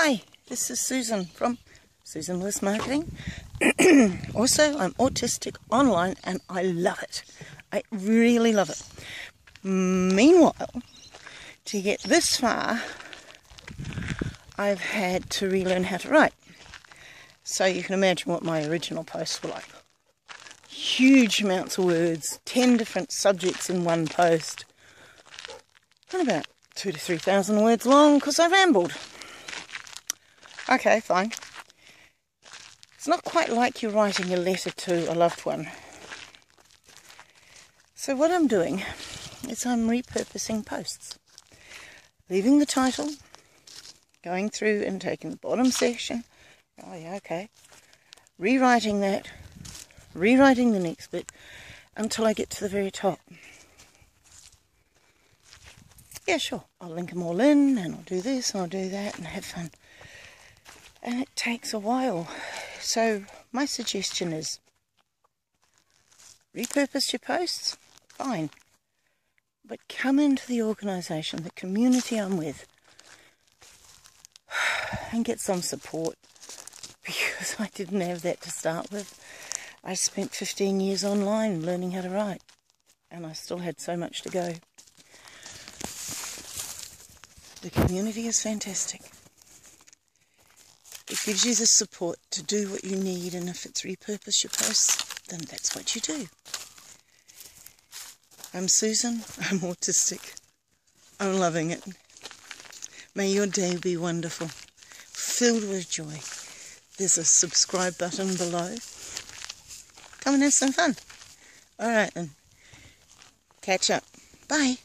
Hi, this is Susan from Susan Lewis Marketing. also, I'm autistic online and I love it. I really love it. Meanwhile, to get this far, I've had to relearn how to write. So you can imagine what my original posts were like. Huge amounts of words, 10 different subjects in one post, and about two to 3,000 words long because I rambled. Okay, fine. It's not quite like you're writing a letter to a loved one. So what I'm doing is I'm repurposing posts. Leaving the title, going through and taking the bottom section. Oh yeah, okay. Rewriting that, rewriting the next bit until I get to the very top. Yeah, sure, I'll link them all in and I'll do this and I'll do that and have fun and it takes a while. So my suggestion is repurpose your posts, fine. But come into the organisation, the community I'm with, and get some support because I didn't have that to start with. I spent 15 years online learning how to write, and I still had so much to go. The community is fantastic. It gives you the support to do what you need, and if it's repurpose your posts, then that's what you do. I'm Susan. I'm autistic. I'm loving it. May your day be wonderful, filled with joy. There's a subscribe button below. Come and have some fun. All right then. Catch up. Bye.